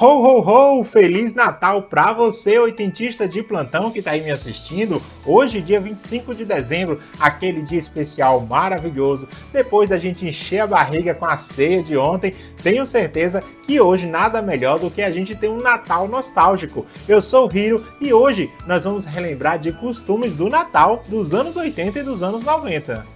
Ho, ho, ho! Feliz Natal para você, oitentista de plantão que está aí me assistindo. Hoje, dia 25 de dezembro, aquele dia especial maravilhoso. Depois da gente encher a barriga com a ceia de ontem, tenho certeza que hoje nada melhor do que a gente ter um Natal nostálgico. Eu sou o Hiro e hoje nós vamos relembrar de costumes do Natal dos anos 80 e dos anos 90.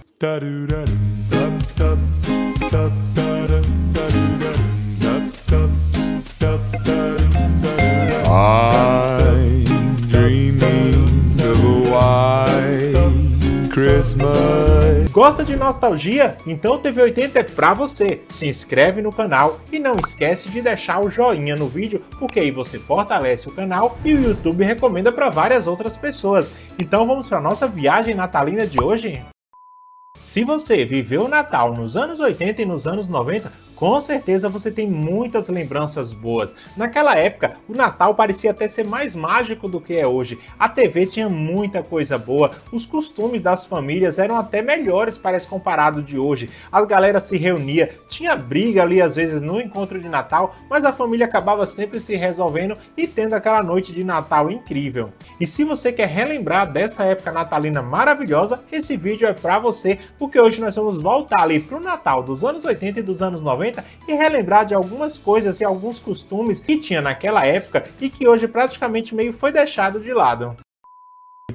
Christmas. Gosta de nostalgia? Então TV 80 é pra você. Se inscreve no canal e não esquece de deixar o joinha no vídeo, porque aí você fortalece o canal e o YouTube recomenda para várias outras pessoas. Então vamos para nossa viagem natalina de hoje? Se você viveu o Natal nos anos 80 e nos anos 90, com certeza você tem muitas lembranças boas. Naquela época, o Natal parecia até ser mais mágico do que é hoje. A TV tinha muita coisa boa, os costumes das famílias eram até melhores para esse comparado de hoje. A galera se reunia, tinha briga ali às vezes no encontro de Natal, mas a família acabava sempre se resolvendo e tendo aquela noite de Natal incrível. E se você quer relembrar dessa época natalina maravilhosa, esse vídeo é para você, porque hoje nós vamos voltar ali para o Natal dos anos 80 e dos anos 90 e relembrar de algumas coisas e alguns costumes que tinha naquela época e que hoje praticamente meio foi deixado de lado.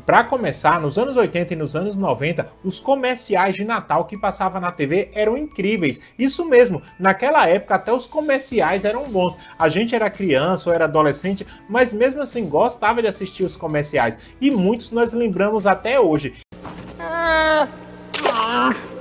Para começar, nos anos 80 e nos anos 90, os comerciais de Natal que passava na TV eram incríveis. Isso mesmo, naquela época até os comerciais eram bons. A gente era criança ou era adolescente, mas mesmo assim gostava de assistir os comerciais. E muitos nós lembramos até hoje. Ah, ah.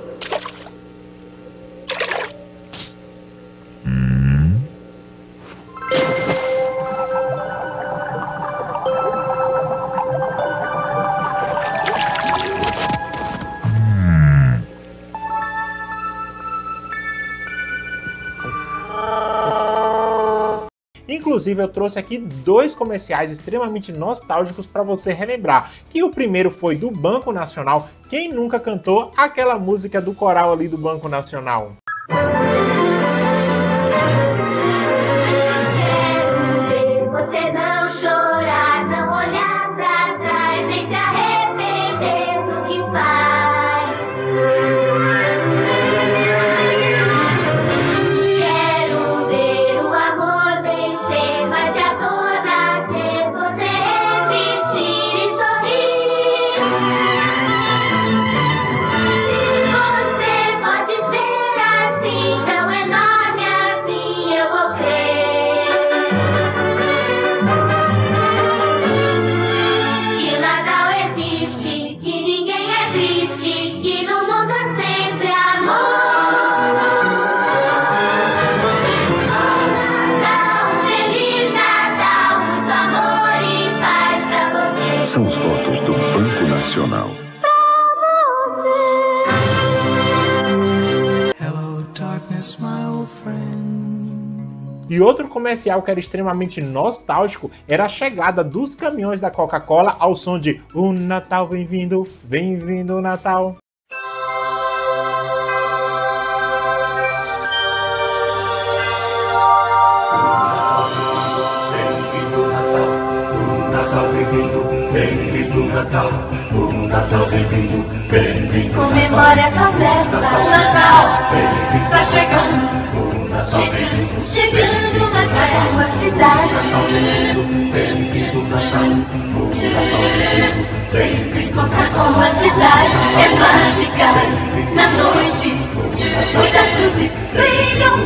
Inclusive, eu trouxe aqui dois comerciais extremamente nostálgicos para você relembrar. Que o primeiro foi do Banco Nacional. Quem nunca cantou aquela música do coral ali do Banco Nacional? Nacional. E outro comercial que era extremamente nostálgico era a chegada dos caminhões da Coca-Cola ao som de O Natal vem vindo, vem vindo o Natal. Natal, o Natal bem-vindo, bem-vindo Comemore essa festa, o Natal está chegando O Natal bem-vindo, chegando na sua cidade. Bem-vindo Natal, o Natal. Bem-vindo, bem-vindo A sua cidade é mágica, na noite muitas luzes brilham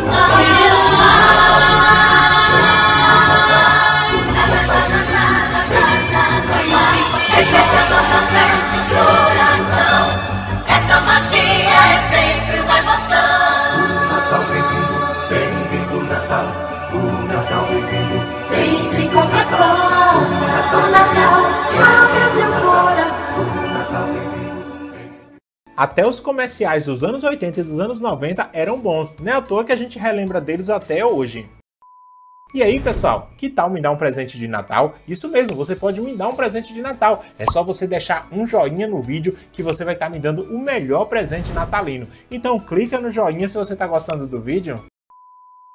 Até os comerciais dos anos 80 e dos anos 90 eram bons, não é à toa que a gente relembra deles até hoje. E aí, pessoal, que tal me dar um presente de Natal? Isso mesmo, você pode me dar um presente de Natal. É só você deixar um joinha no vídeo que você vai estar me dando o melhor presente natalino. Então clica no joinha se você está gostando do vídeo.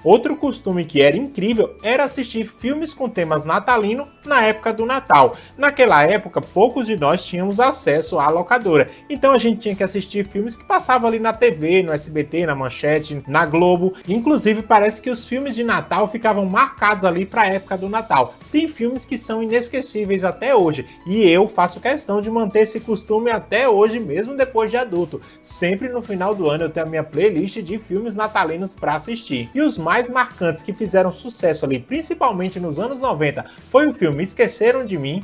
Outro costume que era incrível era assistir filmes com temas natalino na época do Natal. Naquela época, poucos de nós tínhamos acesso à locadora, então a gente tinha que assistir filmes que passavam ali na TV, no SBT, na Manchete, na Globo. Inclusive, parece que os filmes de Natal ficavam marcados ali para a época do Natal. Tem filmes que são inesquecíveis até hoje, e eu faço questão de manter esse costume até hoje, mesmo depois de adulto. Sempre no final do ano eu tenho a minha playlist de filmes natalinos para assistir. E os marcantes que fizeram sucesso ali, principalmente nos anos 90, foi o filme Esqueceram de Mim.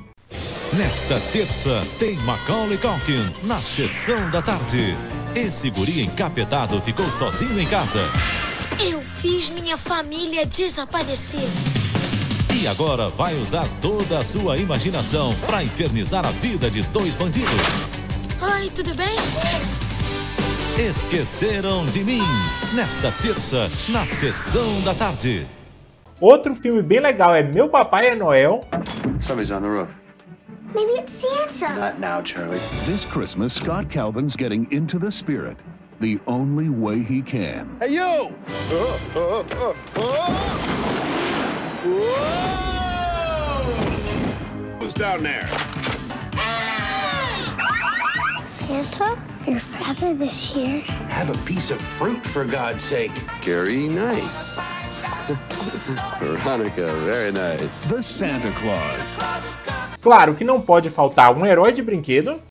Nesta terça tem Macaulay Culkin na sessão da tarde. Esse guri encapetado ficou sozinho em casa. Eu fiz minha família desaparecer. E agora vai usar toda a sua imaginação para infernizar a vida de dois bandidos. Oi, tudo bem? Esqueceram de mim. Nesta terça, na sessão da tarde. Outro filme bem legal é Meu Papai é Noel. Somebody's on the roof. Maybe it's Santa. Not now, Charlie. This Christmas, Scott Calvin's getting into the spirit. The only way he can. Hey, you! Who's down there? Santa, you're fatter this year. Have a piece of fruit, for God's sake. Gary, nice. Veronica, very nice. The Santa Claus. Claro que não pode faltar um herói de brinquedo.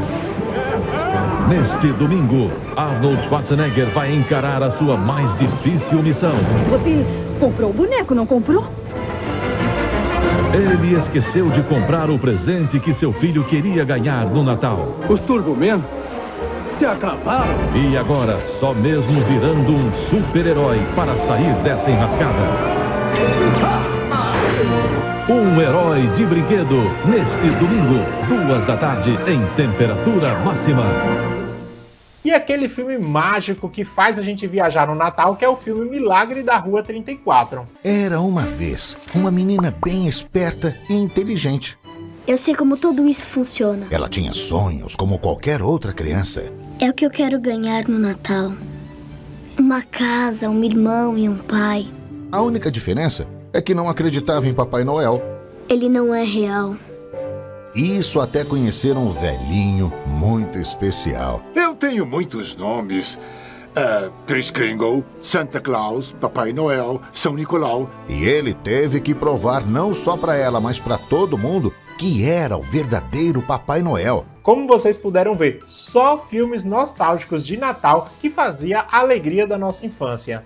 Neste domingo, Arnold Schwarzenegger vai encarar a sua mais difícil missão. Você comprou o boneco, não comprou? Ele esqueceu de comprar o presente que seu filho queria ganhar no Natal. Os Turbomen se acabaram. E agora, só mesmo virando um super-herói para sair dessa enrascada. Um herói de brinquedo neste domingo, duas da tarde, em temperatura máxima. E aquele filme mágico que faz a gente viajar no Natal, que é o filme Milagre da Rua 34. Era uma vez uma menina bem esperta e inteligente. Eu sei como tudo isso funciona. Ela tinha sonhos como qualquer outra criança. É o que eu quero ganhar no Natal. Uma casa, um irmão e um pai. A única diferença é que não acreditava em Papai Noel. Ele não é real. Isso até conhecer um velhinho muito especial. Eu tenho muitos nomes. Uh, Chris Kringle, Santa Claus, Papai Noel, São Nicolau. E ele teve que provar não só para ela, mas para todo mundo que era o verdadeiro Papai Noel. Como vocês puderam ver, só filmes nostálgicos de Natal que fazia a alegria da nossa infância.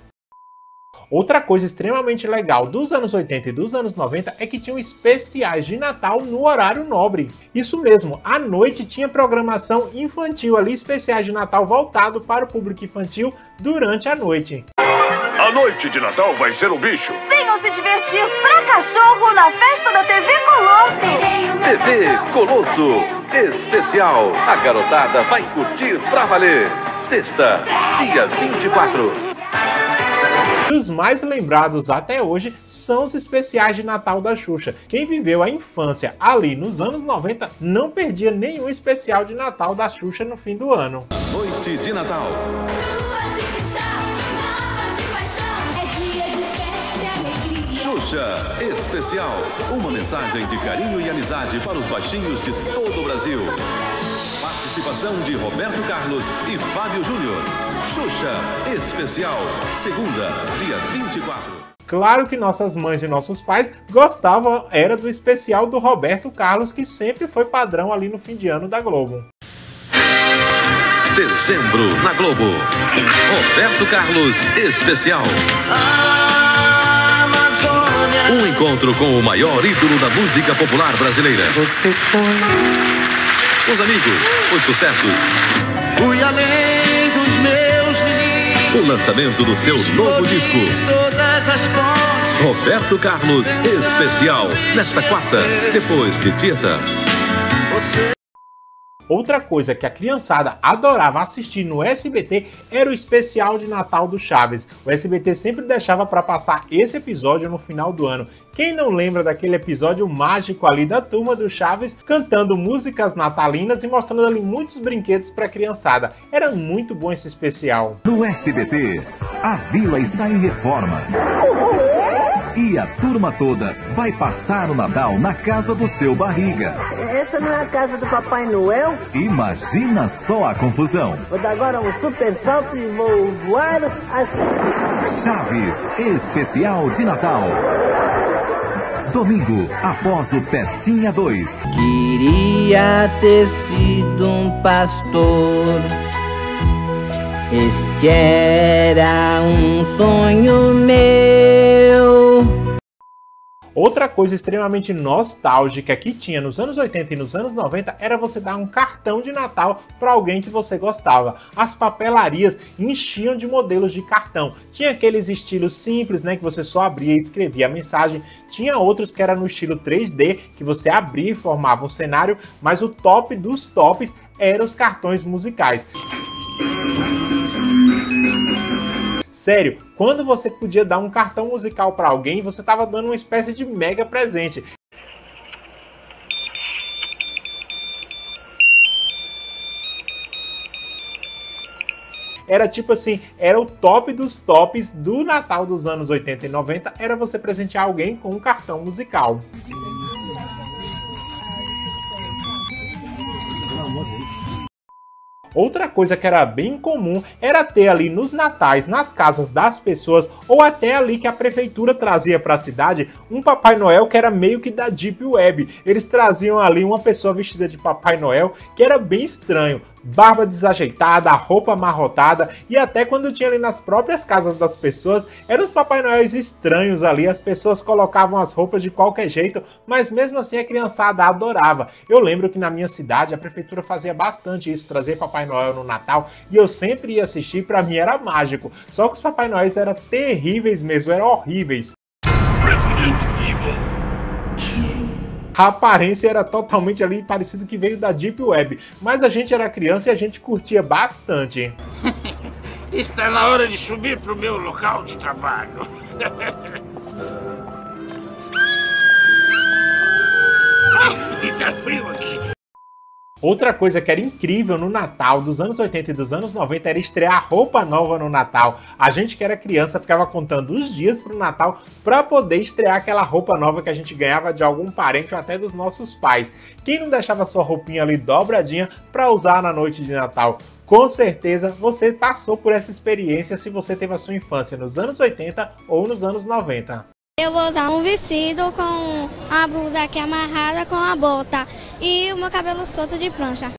Outra coisa extremamente legal dos anos 80 e dos anos 90 é que tinham especiais de Natal no horário nobre. Isso mesmo, à noite tinha programação infantil ali, especiais de Natal voltado para o público infantil durante a noite. A noite de Natal vai ser um bicho. Venham se divertir pra cachorro na festa da TV Colosso. TV Colosso Especial. A garotada vai curtir pra valer. Sexta, dia 24. Os mais lembrados até hoje são os especiais de Natal da Xuxa. Quem viveu a infância ali nos anos 90 não perdia nenhum especial de Natal da Xuxa no fim do ano. Noite de Natal. Xuxa Especial. Uma mensagem de carinho e amizade para os baixinhos de todo o Brasil. Participação de Roberto Carlos e Fábio Júnior. Xuxa Especial. Segunda, dia 24. Claro que nossas mães e nossos pais gostavam era do especial do Roberto Carlos, que sempre foi padrão ali no fim de ano da Globo. Dezembro na Globo. Roberto Carlos Especial. Um encontro com o maior ídolo da música popular brasileira. Você foi. Os amigos, os sucessos. Fui além dos meus limites. O lançamento do seu novo disco. Todas as fontes. Roberto Carlos Especial. Nesta quarta, depois de Tieta. Você Outra coisa que a criançada adorava assistir no SBT era o especial de Natal do Chaves. O SBT sempre deixava para passar esse episódio no final do ano. Quem não lembra daquele episódio mágico ali da turma do Chaves cantando músicas natalinas e mostrando ali muitos brinquedos para a criançada? Era muito bom esse especial. No SBT, a vila está em reforma. E a turma toda vai passar o Natal na casa do seu barriga. Essa não é a casa do Papai Noel? Imagina só a confusão. Vou dar agora um super salto e vou voar assim. Chaves, especial de Natal. Domingo, após o Pestinha 2. Queria ter sido um pastor. Este era um sonho meu. Outra coisa extremamente nostálgica que tinha nos anos 80 e nos anos 90 era você dar um cartão de Natal para alguém que você gostava. As papelarias enchiam de modelos de cartão. Tinha aqueles estilos simples, né, que você só abria e escrevia a mensagem. Tinha outros que era no estilo 3D, que você abria e formava um cenário, mas o top dos tops eram os cartões musicais. Sério, quando você podia dar um cartão musical para alguém, você estava dando uma espécie de mega presente. Era tipo assim, era o top dos tops do Natal dos anos 80 e 90, era você presentear alguém com um cartão musical. Outra coisa que era bem comum era ter ali nos natais, nas casas das pessoas, ou até ali que a prefeitura trazia para a cidade, um Papai Noel que era meio que da Deep Web. Eles traziam ali uma pessoa vestida de Papai Noel que era bem estranho barba desajeitada, roupa amarrotada e até quando tinha ali nas próprias casas das pessoas, eram os Papai Noéis estranhos ali, as pessoas colocavam as roupas de qualquer jeito, mas mesmo assim a criançada adorava. Eu lembro que na minha cidade a prefeitura fazia bastante isso, trazer Papai Noel no Natal e eu sempre ia assistir, para mim era mágico. Só que os Papai Noéis eram terríveis mesmo, eram horríveis. Resident Evil a aparência era totalmente ali parecido que veio da Deep Web, mas a gente era criança e a gente curtia bastante. Está na hora de subir para o meu local de trabalho. Outra coisa que era incrível no Natal dos anos 80 e dos anos 90 era estrear roupa nova no Natal. A gente que era criança ficava contando os dias pro Natal para poder estrear aquela roupa nova que a gente ganhava de algum parente ou até dos nossos pais. Quem não deixava sua roupinha ali dobradinha para usar na noite de Natal? Com certeza você passou por essa experiência se você teve a sua infância nos anos 80 ou nos anos 90. Eu vou usar um vestido com a blusa aqui amarrada com a bota e o meu cabelo solto de prancha.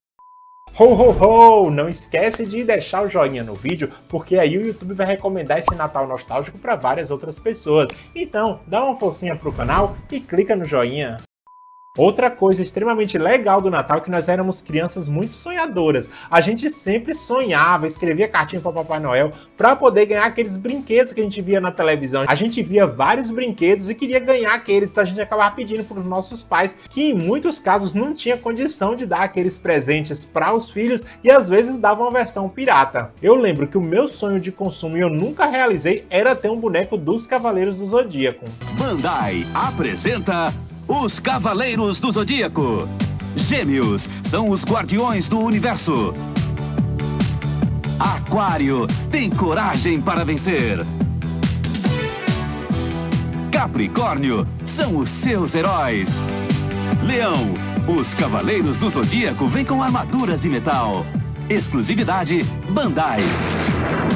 Ho, ho, ho! Não esquece de deixar o joinha no vídeo, porque aí o YouTube vai recomendar esse Natal nostálgico para várias outras pessoas. Então, dá uma forcinha pro canal e clica no joinha. Outra coisa extremamente legal do Natal é que nós éramos crianças muito sonhadoras. A gente sempre sonhava, escrevia cartinha para Papai Noel para poder ganhar aqueles brinquedos que a gente via na televisão. A gente via vários brinquedos e queria ganhar aqueles, então a gente acabava pedindo para os nossos pais, que em muitos casos não tinha condição de dar aqueles presentes para os filhos e às vezes davam uma versão pirata. Eu lembro que o meu sonho de consumo e eu nunca realizei era ter um boneco dos Cavaleiros do Zodíaco. Bandai apresenta os Cavaleiros do Zodíaco. Gêmeos são os guardiões do universo. Aquário tem coragem para vencer. Capricórnio são os seus heróis. Leão, os Cavaleiros do Zodíaco vêm com armaduras de metal. Exclusividade Bandai.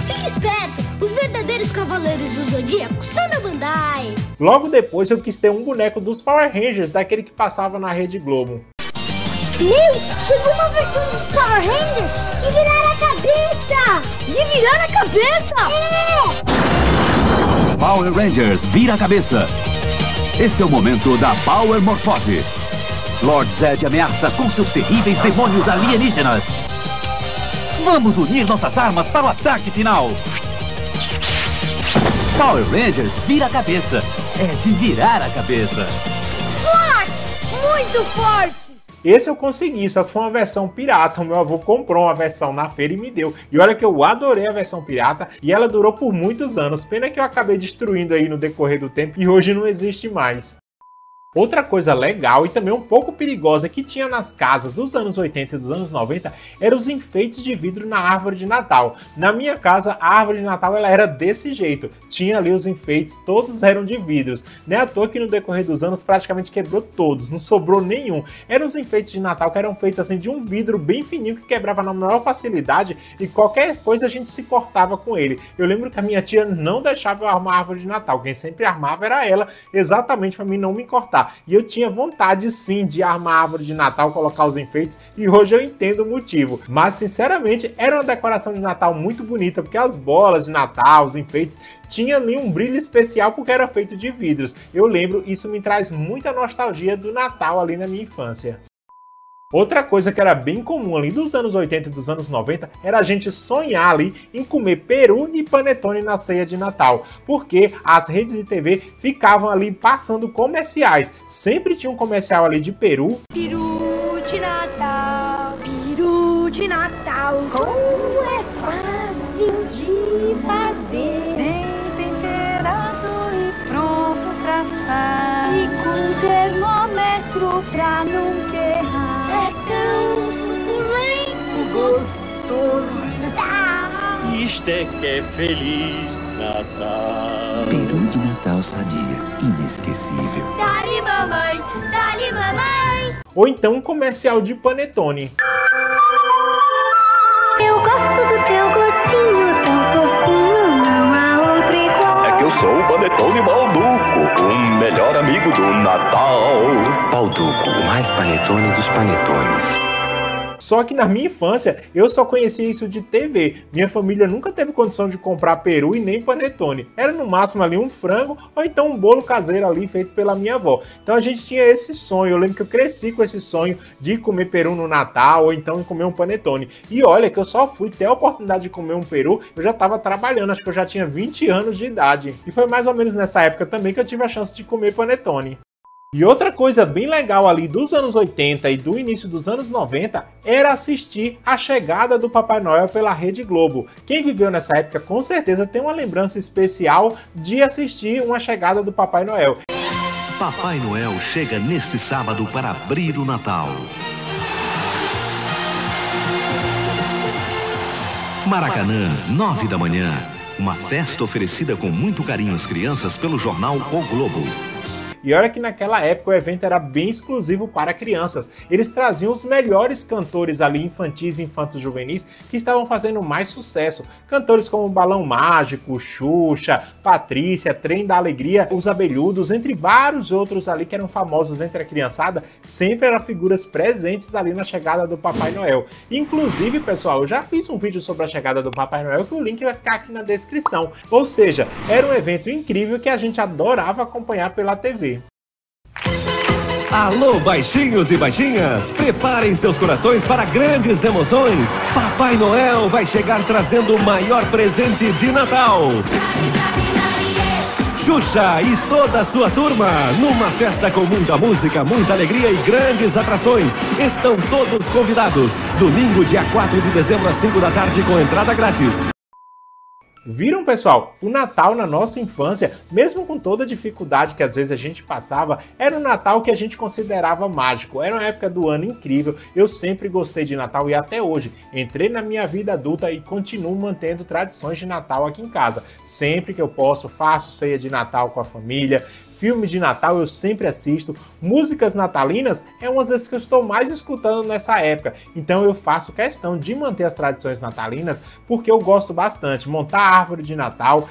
Fique esperto! Os verdadeiros Cavaleiros do Zodíaco são da Bandai. Logo depois eu quis ter um boneco dos Power Rangers, daquele que passava na Rede Globo. Meu, chegou uma versão dos Power Rangers de virar a cabeça! De virar a cabeça? É! Power Rangers vira a cabeça. Esse é o momento da Power Morfose. Lord Zed ameaça com seus terríveis demônios alienígenas. Vamos unir nossas armas para o ataque final. Power Rangers vira a cabeça. É de virar a cabeça. Forte! Muito forte! Esse eu consegui, só que foi uma versão pirata. O meu avô comprou uma versão na feira e me deu. E olha que eu adorei a versão pirata e ela durou por muitos anos. Pena que eu acabei destruindo aí no decorrer do tempo e hoje não existe mais. Outra coisa legal e também um pouco perigosa que tinha nas casas dos anos 80 e dos anos 90 eram os enfeites de vidro na árvore de Natal. Na minha casa, a árvore de Natal ela era desse jeito. Tinha ali os enfeites, todos eram de vidros. Não é à toa que no decorrer dos anos praticamente quebrou todos, não sobrou nenhum. Eram os enfeites de Natal que eram feitos assim de um vidro bem fininho que quebrava na maior facilidade e qualquer coisa a gente se cortava com ele. Eu lembro que a minha tia não deixava eu armar a árvore de Natal. Quem sempre armava era ela, exatamente para mim não me cortar. E eu tinha vontade sim de armar a árvore de Natal, colocar os enfeites, e hoje eu entendo o motivo. Mas sinceramente, era uma decoração de Natal muito bonita, porque as bolas de Natal, os enfeites, tinha ali um brilho especial porque era feito de vidros. Eu lembro, isso me traz muita nostalgia do Natal ali na minha infância. Outra coisa que era bem comum ali dos anos 80 e dos anos 90 era a gente sonhar ali em comer peru e panetone na ceia de Natal, porque as redes de TV ficavam ali passando comerciais. Sempre tinha um comercial ali de peru. Peru de Natal, peru de Natal, É que é feliz Natal. Peru de Natal sadia, inesquecível. Dali mamãe, dali mamãe. Ou então um comercial de panetone. Eu gosto do teu gostinho tão fofinho, não há outro igual. É que eu sou o Panetone Balduco, o melhor amigo do Natal. Balduco, o mais panetone dos panetones. Só que na minha infância eu só conhecia isso de TV. Minha família nunca teve condição de comprar peru e nem panetone. Era no máximo ali um frango ou então um bolo caseiro ali feito pela minha avó. Então a gente tinha esse sonho. Eu lembro que eu cresci com esse sonho de comer peru no Natal ou então comer um panetone. E olha que eu só fui ter a oportunidade de comer um peru, eu já estava trabalhando, acho que eu já tinha 20 anos de idade. E foi mais ou menos nessa época também que eu tive a chance de comer panetone. E outra coisa bem legal ali dos anos 80 e do início dos anos 90 era assistir a chegada do Papai Noel pela Rede Globo. Quem viveu nessa época com certeza tem uma lembrança especial de assistir uma chegada do Papai Noel. Papai Noel chega nesse sábado para abrir o Natal. Maracanã, 9 da manhã. Uma festa oferecida com muito carinho às crianças pelo jornal O Globo. E olha que naquela época o evento era bem exclusivo para crianças. Eles traziam os melhores cantores ali, infantis e infantos juvenis, que estavam fazendo mais sucesso. Cantores como Balão Mágico, Xuxa, Patrícia, Trem da Alegria, Os Abelhudos, entre vários outros ali que eram famosos entre a criançada, sempre eram figuras presentes ali na chegada do Papai Noel. Inclusive, pessoal, eu já fiz um vídeo sobre a chegada do Papai Noel que o link vai ficar aqui na descrição. Ou seja, era um evento incrível que a gente adorava acompanhar pela TV. Alô, baixinhos e baixinhas, preparem seus corações para grandes emoções. Papai Noel vai chegar trazendo o maior presente de Natal. Xuxa e toda a sua turma, numa festa com muita música, muita alegria e grandes atrações. Estão todos convidados. Domingo, dia 4 de dezembro, às 5 da tarde, com entrada grátis. Viram, pessoal? O Natal na nossa infância, mesmo com toda a dificuldade que às vezes a gente passava, era um Natal que a gente considerava mágico. Era uma época do ano incrível. Eu sempre gostei de Natal e até hoje entrei na minha vida adulta e continuo mantendo tradições de Natal aqui em casa. Sempre que eu posso, faço ceia de Natal com a família, filmes de Natal eu sempre assisto, músicas natalinas é uma das que eu estou mais escutando nessa época, então eu faço questão de manter as tradições natalinas porque eu gosto bastante, montar árvore de Natal.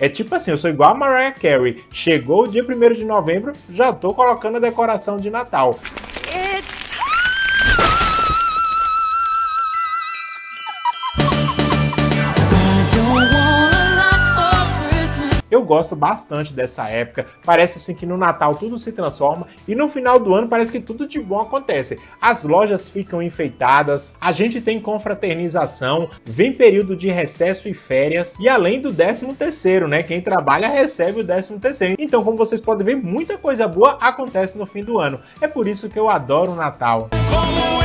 É tipo assim, eu sou igual a Mariah Carey. Chegou o dia 1 de novembro, já tô colocando a decoração de Natal. Gosto bastante dessa época. Parece assim que no Natal tudo se transforma e no final do ano parece que tudo de bom acontece. As lojas ficam enfeitadas, a gente tem confraternização, vem período de recesso e férias e além do 13 terceiro, né? Quem trabalha recebe o 13 terceiro. Então, como vocês podem ver, muita coisa boa acontece no fim do ano. É por isso que eu adoro o Natal. Como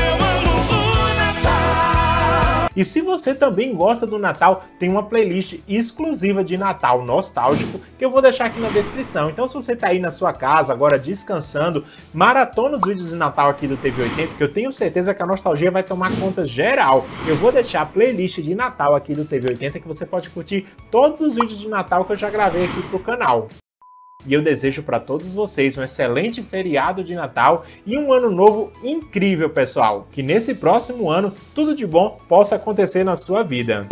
e se você também gosta do Natal, tem uma playlist exclusiva de Natal nostálgico que eu vou deixar aqui na descrição. Então se você está aí na sua casa agora descansando, maratona os vídeos de Natal aqui do TV80, que eu tenho certeza que a nostalgia vai tomar conta geral. Eu vou deixar a playlist de Natal aqui do TV80 que você pode curtir todos os vídeos de Natal que eu já gravei aqui pro canal. E eu desejo para todos vocês um excelente feriado de Natal e um ano novo incrível, pessoal. Que nesse próximo ano tudo de bom possa acontecer na sua vida.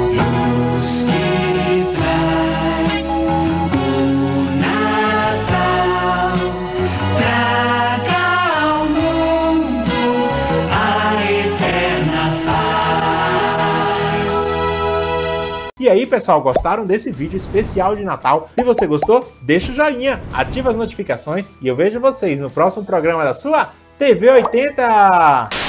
E aí, pessoal, gostaram desse vídeo especial de Natal? Se você gostou, deixa o joinha, ativa as notificações e eu vejo vocês no próximo programa da sua TV 80.